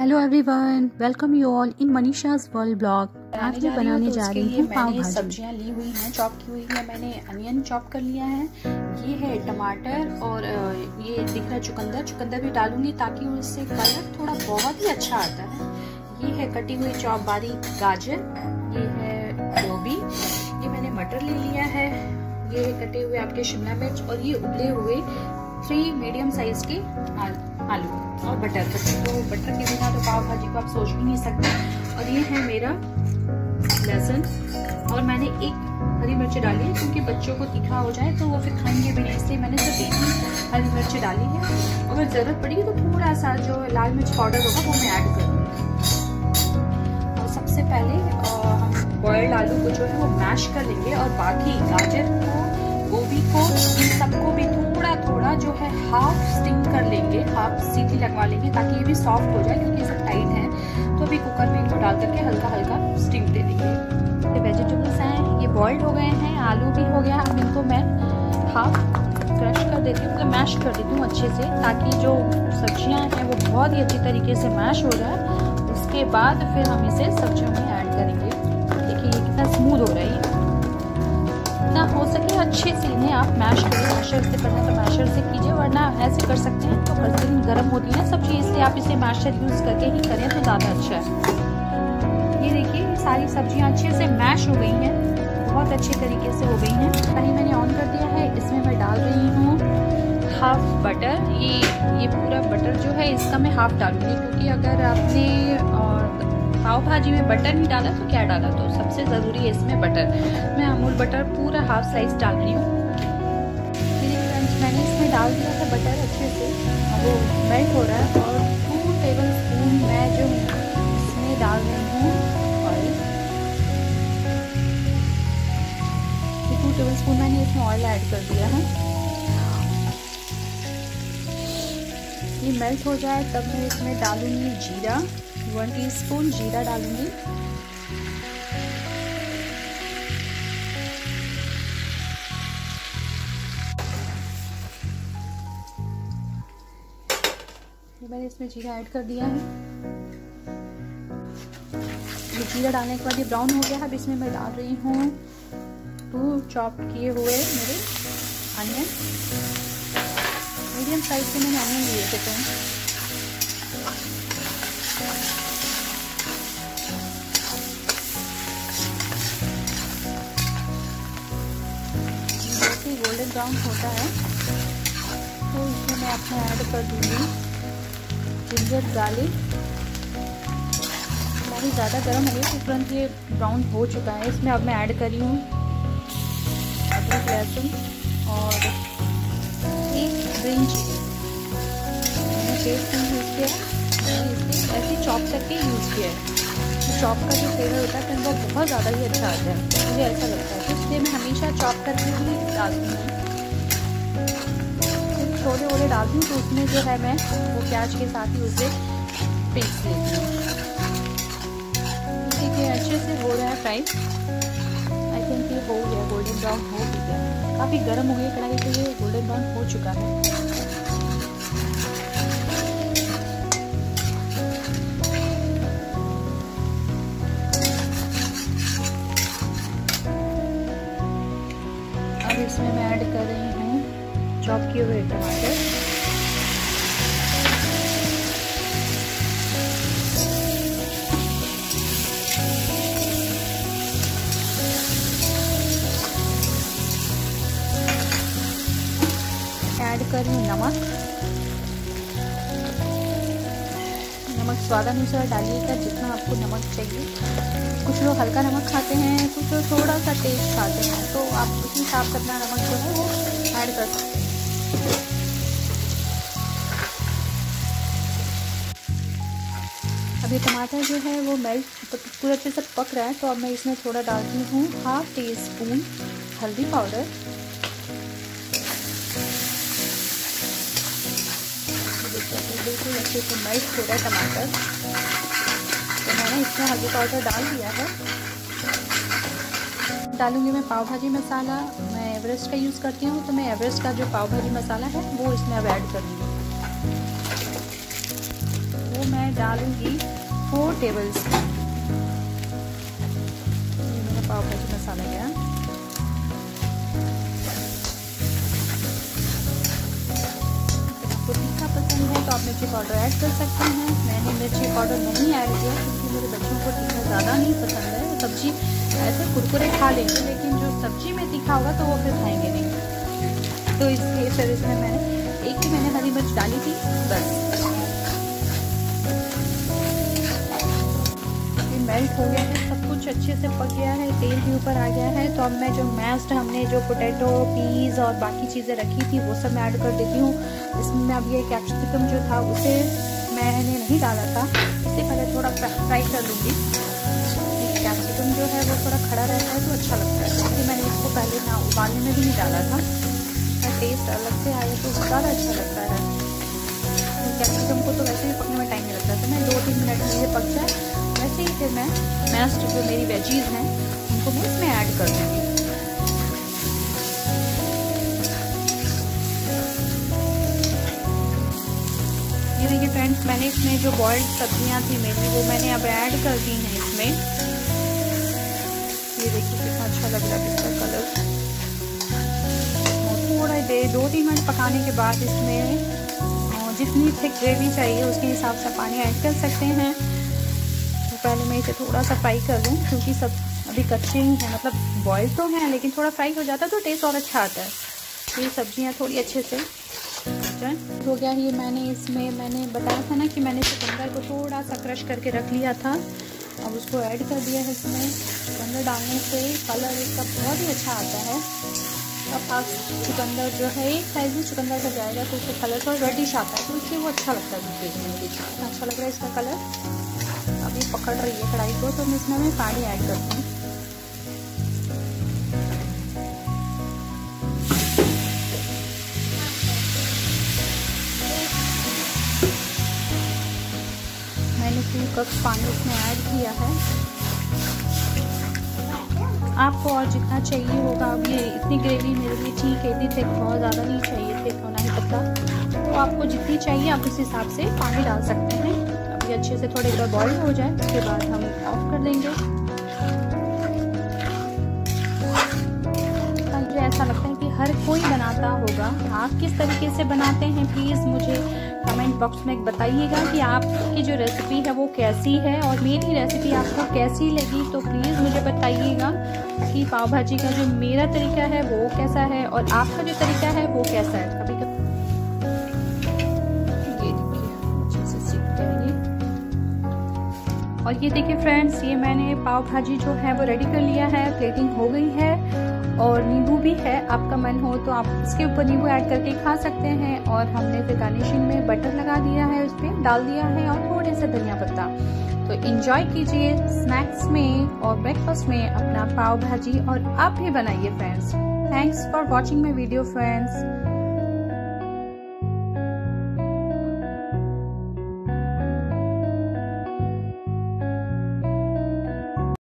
Hello everyone welcome you all in Manisha's world blog आज मैं बनाने जा रही हूँ पाव भाजी। सब्ज़ियाँ ली हुई हैं चॉप की हुई है मैंने अनियन चॉप कर लिया है ये है टमाटर और ये दिख रहा है चुकंदर। चुकंदर भी डालूँगी ताकि उससे कलर थोड़ा बहुत ही अच्छा आता है। ये है कटी हुई चॉप बारीक गाजर ये है गोभी ये मैंने मटर ले लिया है ये कटे हुए आपके शिमला मिर्च और ये उबले हुए थ्री मीडियम साइज़ के आलू और बटर बटर तो बटर के बिना तो पाव भाजी को आप सोच भी नहीं सकते। और ये है मेरा लहसुन। और मैंने एक हरी मिर्च डाली है, क्योंकि बच्चों को तीखा हो जाए तो वो फिर खाएँगे भी नहीं, इसलिए मैंने सिर्फ़ एक ही हरी मिर्च डाली है। अगर ज़रूरत पड़ी तो थोड़ा सा जो लाल मिर्च पाउडर होगा वो मैं ऐड करूँगी और सबसे पहले हम बॉयल्ड आलू को जो है वो मैश कर लेंगे, और बाकी गाजर को गोभी को इन सबको भी थोड़ा थोड़ा जो है हाफ़ स्टिंग कर लेंगे हाफ़ सीटी लगवा लेंगे ताकि ये भी सॉफ्ट हो जाए क्योंकि सब टाइट है। तो अभी कुकर में इनको डाल करके हल्का हल्का स्टिंग दे देंगे। ये वेजिटेबल्स हैं, ये बॉइल्ड हो गए हैं, आलू भी हो गया। अब इनको मैं हाफ़ क्रश कर देती हूँ मतलब मैश कर देती हूँ अच्छे से ताकि जो सब्ज़ियाँ हैं वो बहुत ही अच्छी तरीके से मैश हो जाए। उसके बाद फिर हम इसे सब्जियों में ऐड करेंगे। देखिए ये कितना स्मूथ हो रहा है। अच्छे से इन्हें आप मैश करिए मैशर से करना तो मैशर से कीजिए, वरना ऐसे कर सकते हैं तो दिन गर्म होती है, सब चीज़ इसलिए आप इसे मैशर यूज़ करके ही करें तो ज़्यादा अच्छा है। ये देखिए सारी सब्ज़ियाँ अच्छे से मैश हो गई हैं, बहुत अच्छे तरीके से हो गई हैं। कहीं मैंने ऑन कर दिया है, इसमें मैं डाल रही हूँ हाफ़ बटर ये ये पूरा बटर जो है, इसका मैं हाफ़ डालूँगी, क्योंकि अगर आपने पाव भाजी में बटर नहीं डाला तो क्या डाला? तो सबसे ज़रूरी है इसमें बटर मैं अमूल बटर पूरा हाफ़ साइज़ डाल रही हूँ। मैंने इसमें डाल दिया था बटर अच्छे से। वो मेल्ट हो रहा है और टू टेबल स्पून मैं जो इसमें डाल रही हूँ ऑयल टू टेबल स्पून मैंने इसमें ऑयल ऐड कर दिया है। ये मेल्ट हो जाए, तब मैं इसमें डालूँगी जीरा। वन टीस्पून जीरा डालूँगी मैंने इसमें जीरा ऐड कर दिया है। ये जीरा डालने के बाद ये ब्राउन हो गया है। अब इसमें मैं डाल रही हूँ टू चॉप किए हुए मेरे अनियन मीडियम साइज़ के मैंने अनियन लिए थे तो गोल्डन ब्राउन होता है तो इसमें मैं अपना ऐड कर दूँगी। जिंजर गार्लिक पानी ज़्यादा गर्म हो गया तो तुरंत ये ब्राउन हो चुका है। इसमें अब मैं ऐड कर रही हूँ अदरक, लहसुन और एक ग्रीन चिली मैंने पेस्ट नहीं यूज़ किया इसे ऐसे चॉप करके यूज़ किया है। चॉप का जो फ्लेवर होता है वो बहुत ज़्यादा ही अच्छा आता है। मुझे ऐसा लगता है। तो इसलिए मैं हमेशा चॉप करके ही डालती हूँ। छोले वोले डालती हूँ तो उसमें जो है मैं वो प्याज के साथ ही उसे पीस लेती हूँ। देखिए अच्छे से हो रहा है फ्राई आई थिंक ये हो गया गोल्डन ब्राउन हो गया। काफ़ी गर्म हो गई कढ़ाई तो ये गोल्डन ब्राउन हो चुका है। कर रही हूँ नमक नमक स्वादानुसार डालिएगा जितना आपको नमक चाहिए। कुछ लोग हल्का नमक खाते हैं, कुछ लोग थोड़ा सा टेस्ट खाते हैं तो आप उसी हिसाब से अपना नमक जो है वो ऐड कर सकते हैं। ये टमाटर जो है वो मेल्ट पूरा अच्छे से पक रहा है तो अब मैं इसमें थोड़ा डालती हूँ हाफ़ टी स्पून हल्दी पाउडर। बिल्कुल अच्छे से मेल्ट हो रहा है टमाटर। तो मैंने इसमें हल्दी पाउडर डाल दिया है। डालूँगी मैं पाव भाजी मसाला। मैं एवरेस्ट का यूज़ करती हूँ तो मैं एवरेस्ट का जो पाव भाजी मसाला है, वो इसमें अब ऐड करूँगी। वो मैं डालूँगी फोर टेबल स्पून पाव भाजी मसाला गया। मिर्ची पाउडर ऐड कर सकते हैं। मैंने मिर्ची पाउडर नहीं ऐड किया क्योंकि मेरे बच्चों को तीखा ज़्यादा नहीं पसंद है। सब्ज़ी ऐसे कुरकुरे खा लेंगे, लेकिन जो सब्ज़ी में तीखा होगा तो वो फिर खाएँगे नहीं। तो इसलिए फिर इसमें मैंने एक ही मैंने हरी मिर्च डाली थी, बस। मेल्ट हो गया है, सब कुछ अच्छे से पक गया है, तेल भी ऊपर आ गया है। तो अब मैं जो मैस्ड हमने जो पोटैटो पीज़ और बाकी चीज़ें रखी थी, वो सब मैं ऐड कर देती हूँ। इसमें अब ये कैप्सिकम जो था, उसे मैंने नहीं डाला था। इससे पहले थोड़ा फ्राई कर लूँगी। कैप्सिकम जो है, वो थोड़ा खड़ा रहता है तो अच्छा लगता है। क्योंकि मैंने इसको पहले ना उबालने में भी नहीं डाला था। टेस्ट अलग से आया तो ज़्यादा अच्छा लगता है। कैप्सिकम को तो वैसे भी पकने में टाइम नहीं लगता तो मैं दो तीन मिनट में ये पक जाए। वैसे ही, फिर मैं मैस्ट जो मेरी वेजीज हैं, उनको मैं इसमें ऐड कर दूँगी। फ्रेंड्स मैंने इसमें जो बॉइल्ड सब्ज़ियाँ थी मेरी, वो मैंने अब ऐड कर दी हैं इसमें। ये देखिए कितना अच्छा लग रहा है इसका कलर थोड़ा देर, दो तीन मिनट पकाने के बाद इसमें जितनी थिक ग्रेवी चाहिए, उसके हिसाब से पानी ऐड कर सकते हैं। पहले मैं इसे थोड़ा सा फ्राई कर लूँ, क्योंकि सब अभी कच्चे ही हैं मतलब बॉयल तो हैं, लेकिन थोड़ा फ्राई हो जाता है तो टेस्ट और अच्छा आता है। तो ये सब्ज़ियाँ थोड़ी अच्छे से हो गया ये मैंने इसमें, मैंने बताया था ना कि मैंने चुकंदर को थोड़ा सा क्रश करके रख लिया था। अब उसको ऐड कर दिया है इसमें। चुकंदर डालने से कलर इसका बहुत ही अच्छा आता है। अब आप चुकंदर जो है, एक साइज़ में चुकंदर का जाएगा तो उसका कलर थोड़ा रेडिश आता है तो इसलिए वो अच्छा लगता है देखने में। अच्छा लग रहा है इसका कलर अभी पकड़ रही है कढ़ाई को तो मैं इसमें मैं पानी ऐड करती हूँ। मैंने टू कप पानी इसमें ऐड किया है। आपको और जितना चाहिए होगा, अब ये इतनी ग्रेवी मेरे लिए ठीक है, इतनी थिक बहुत ज़्यादा नहीं चाहिए थिक होना ही पतला तो आपको जितनी चाहिए, आप उस हिसाब से पानी डाल सकते हैं। से थोड़ी देर बॉईल हो जाए, उसके बाद हम ऑफ़ कर देंगे। मुझे ऐसा लगता है कि हर कोई बनाता होगा। आप किस तरीके से बनाते हैं प्लीज़ मुझे कमेंट बॉक्स में बताइएगा कि आपकी जो रेसिपी है वो कैसी है और मेरी रेसिपी आपको कैसी लगी। तो प्लीज़ मुझे बताइएगा कि पाव भाजी का जो मेरा तरीका है वो कैसा है और आपका जो तरीका है वो कैसा है। और ये देखिए फ्रेंड्स ये मैंने पाव भाजी जो है वो रेडी कर लिया है प्लेटिंग हो गई है और नींबू भी है, आपका मन हो तो आप इसके ऊपर नींबू ऐड करके खा सकते हैं और हमने फिर गार्निशिंग में बटर लगा दिया है, उस पर डाल दिया है और थोड़े से धनिया पत्ता। तो इंजॉय कीजिए स्नैक्स में और ब्रेकफास्ट में अपना पाव भाजी और आप भी बनाइए friends thanks for watching my video friends